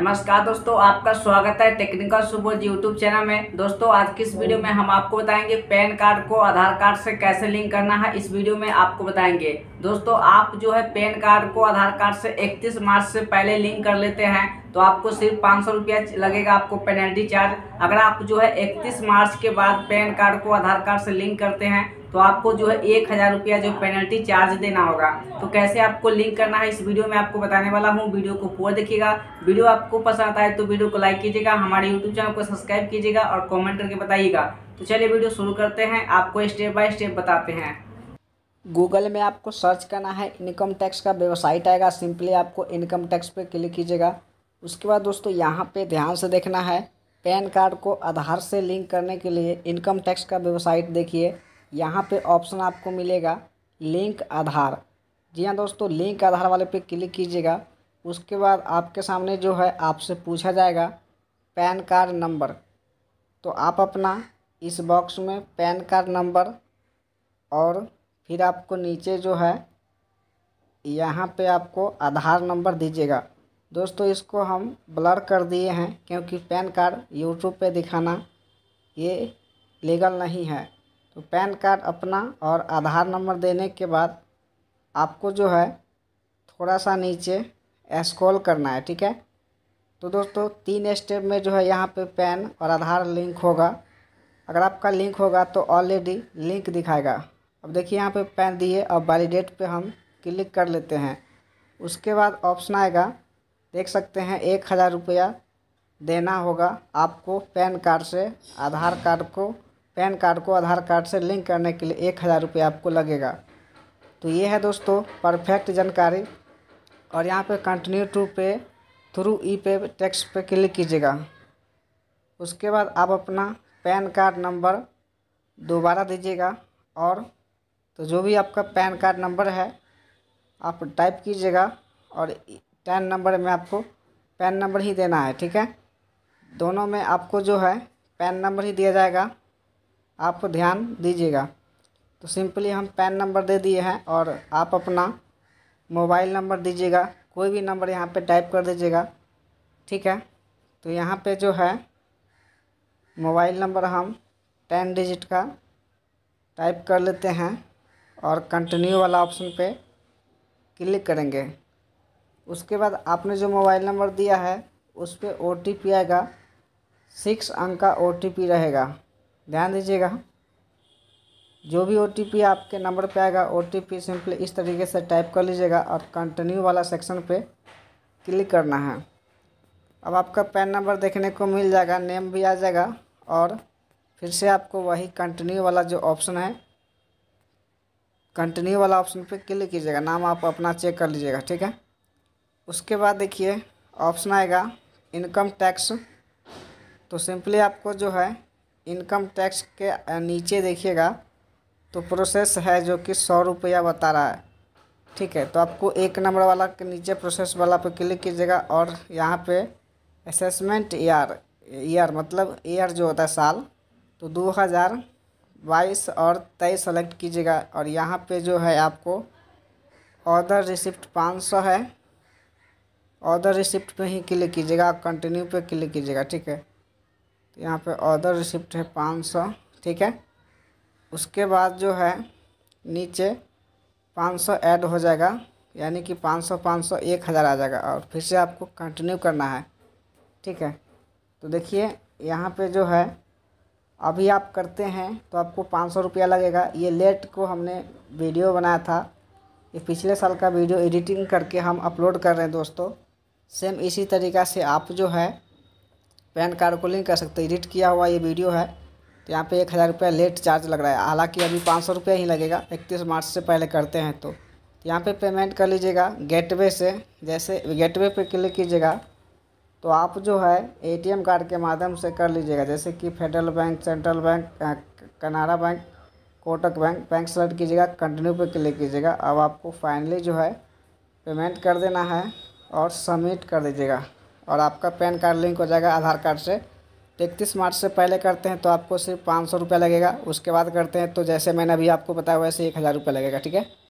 नमस्कार दोस्तों, आपका स्वागत है टेक्निकल सुबोध यूट्यूब चैनल में। दोस्तों, आज की इस वीडियो में हम आपको बताएँगे पैन कार्ड को आधार कार्ड से कैसे लिंक करना है, इस वीडियो में आपको बताएँगे। दोस्तों, आप जो है पैन कार्ड को आधार कार्ड से 31 मार्च से पहले लिंक कर लेते हैं तो आपको सिर्फ़ पाँच सौ रुपया लगेगा आपको पेनल्टी चार्ज अगर आप जो है इकतीस मार्च के बाद पैन कार्ड को आधार कार्ड से लिंक करते हैं तो आपको जो है एक हज़ार रुपया जो पेनल्टी चार्ज देना होगा। तो कैसे आपको लिंक करना है, इस वीडियो में आपको बताने वाला हूँ। वीडियो को पूरा देखिएगा। वीडियो आपको पसंद आए तो वीडियो को लाइक कीजिएगा, हमारे यूट्यूब चैनल को सब्सक्राइब कीजिएगा और कॉमेंट करके बताइएगा। तो चलिए वीडियो शुरू करते हैं, आपको स्टेप बाय स्टेप बताते हैं। गूगल में आपको सर्च करना है इनकम टैक्स का वेबसाइट आएगा। सिंपली आपको इनकम टैक्स पे क्लिक कीजिएगा। उसके बाद दोस्तों यहाँ पे ध्यान से देखना है, पैन कार्ड को आधार से लिंक करने के लिए इनकम टैक्स का वेबसाइट देखिए। यहाँ पे ऑप्शन आपको मिलेगा, लिंक आधार। जी हाँ दोस्तों, लिंक आधार वाले पे क्लिक कीजिएगा। उसके बाद आपके सामने जो है, आपसे पूछा जाएगा, पैन कार्ड नंबर। तो आप अपना इस बॉक्स में पैन कार्ड नंबर और फिर आपको नीचे जो है, यहाँ पे आपको आधार नंबर दीजिएगा। दोस्तों, इसको हम ब्लर कर दिए हैं क्योंकि पैन कार्ड यूट्यूब पे दिखाना ये लीगल नहीं है। तो पैन कार्ड अपना और आधार नंबर देने के बाद आपको जो है थोड़ा सा नीचे स्क्रॉल करना है, ठीक है? तो दोस्तों, तीन स्टेप में जो है यहाँ पे पैन और आधार लिंक होगा। अगर आपका लिंक होगा तो ऑलरेडी लिंक दिखाएगा। अब देखिए, यहाँ पे पैन दिए, अब वैलिडेट पे हम क्लिक कर लेते हैं। उसके बाद ऑप्शन आएगा देख सकते हैं, एक हज़ार रुपया देना होगा आपको पैन कार्ड से, आधार कार्ड को, पैन कार्ड को आधार कार्ड से लिंक करने के लिए एक हज़ार रुपये आपको लगेगा। तो ये है दोस्तों, परफेक्ट जानकारी। और यहाँ पे continue to pay through e pay tax पे क्लिक कीजिएगा। उसके बाद आप अपना पैन कार्ड नंबर दोबारा दीजिएगा। और तो जो भी आपका पैन कार्ड नंबर है, आप टाइप कीजिएगा और टेन नंबर में आपको पैन नंबर ही देना है, ठीक है? दोनों में आपको जो है पैन नंबर ही दिया जाएगा। आप ध्यान दीजिएगा। तो सिंपली हम पैन नंबर दे दिए हैं और आप अपना मोबाइल नंबर दीजिएगा। कोई भी नंबर यहाँ पे टाइप कर दीजिएगा, ठीक है? तो यहाँ पे जो है मोबाइल नंबर हम टेन डिजिट का टाइप कर लेते हैं और कंटिन्यू वाला ऑप्शन पे क्लिक करेंगे। उसके बाद आपने जो मोबाइल नंबर दिया है, उस पर ओ आएगा। सिक्स अंक का ओटीपी रहेगा। ध्यान दीजिएगा। जो भी ओटीपी आपके नंबर पे आएगा ओ सिंपली इस तरीके से टाइप कर लीजिएगा और कंटिन्यू वाला सेक्शन पे क्लिक करना है। अब आपका पैन नंबर देखने को मिल जाएगा, नेम भी आ जाएगा और फिर से आपको वही कंटिन्यू वाला जो ऑप्शन है, कंटिन्यू वाला ऑप्शन पे क्लिक कीजिएगा। नाम आप अपना चेक कर लीजिएगा, ठीक है? उसके बाद देखिए ऑप्शन आएगा इनकम टैक्स तो सिंपली आपको जो है इनकम टैक्स के नीचे देखिएगा तो प्रोसेस है जो कि सौ रुपया बता रहा है। ठीक है तो आपको एक नंबर वाला के नीचे प्रोसेस वाला पे क्लिक कीजिएगा और यहाँ पे असेसमेंट ईयर ईयर मतलब ईयर जो होता है साल तो दो हज़ार बाईस और तेईस सेलेक्ट कीजिएगा और यहाँ पे जो है आपको ऑर्डर रिसिप्ट पाँच सौ है। ऑर्डर रिसिप्ट पे ही क्लिक कीजिएगा आप कंटिन्यू पे क्लिक कीजिएगा, ठीक है? तो यहाँ पे ऑर्डर रिसिप्ट है पाँच सौ, ठीक है? उसके बाद जो है, नीचे पाँच सौ ऐड हो जाएगा, यानी कि पाँच सौ पाँच सौ एक हज़ार आ जाएगा और फिर से आपको कंटिन्यू करना है, ठीक है? तो देखिए, यहाँ पे जो है, अभी आप करते हैं तो आपको पाँच सौ रुपया लगेगा। ये लेट को हमने वीडियो बनाया था। ये पिछले साल का वीडियो एडिटिंग करके हम अपलोड कर रहे हैं दोस्तों। सेम इसी तरीक़ा से आप जो है पैन कार्ड को लिंक कर सकते एडिट किया हुआ ये वीडियो है तो यहाँ पे एक हज़ार रुपया लेट चार्ज लग रहा है। हालाँकि अभी पाँच सौ रुपया ही लगेगा, इकतीस मार्च से पहले करते हैं तो। यहाँ पे पेमेंट कर लीजिएगा गेटवे से, जैसे गेटवे पे क्लिक कीजिएगा तो आप जो है एटीएम कार्ड के माध्यम से कर लीजिएगा। जैसे कि federal bank, central bank Canara bank, Kotak bank bank select कीजिएगा, कंटिन्यू पे क्लिक कीजिएगा। अब आपको फाइनली जो है पेमेंट कर देना है। और सबमिट कर दीजिएगा। और आपका पैन कार्ड लिंक हो जाएगा आधार कार्ड से। इकतीस मार्च से पहले करते हैं तो आपको सिर्फ़ पाँच सौ रुपया लगेगा। उसके बाद करते हैं तो जैसे मैंने अभी आपको बताया वैसे एक हज़ार रुपया लगेगा, ठीक है?